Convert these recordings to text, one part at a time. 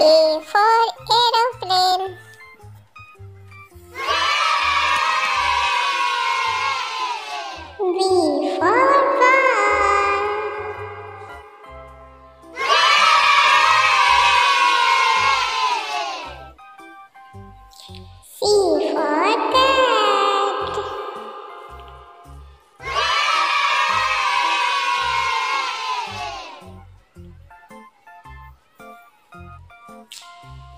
A for aeroplane. B for ball. C for cat.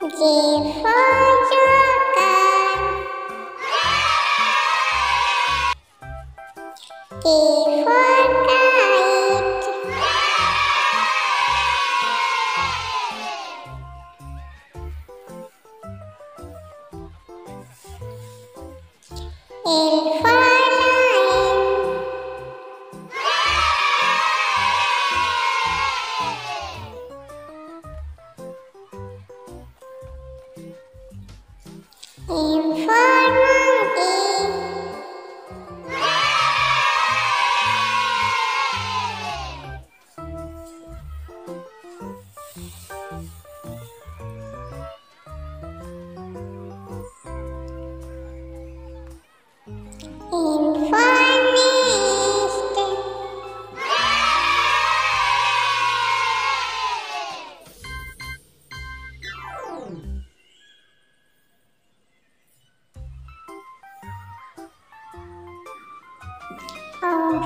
K for kite. L for M O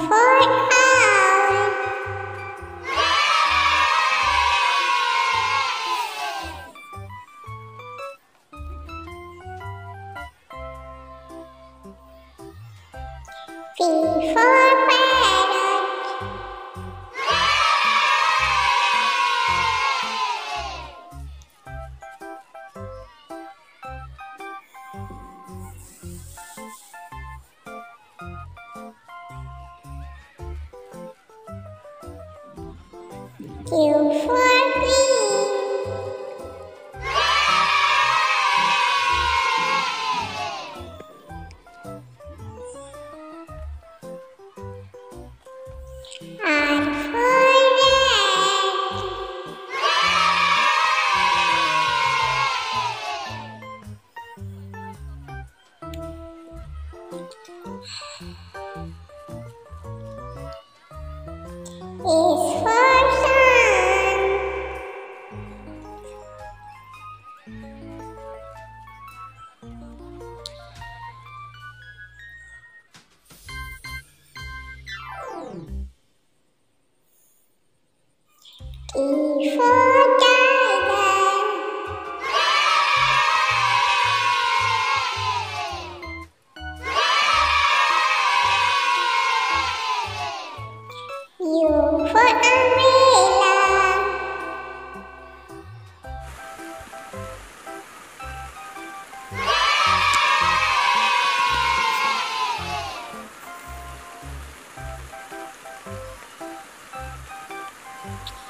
for Q for. R for T for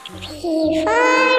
P for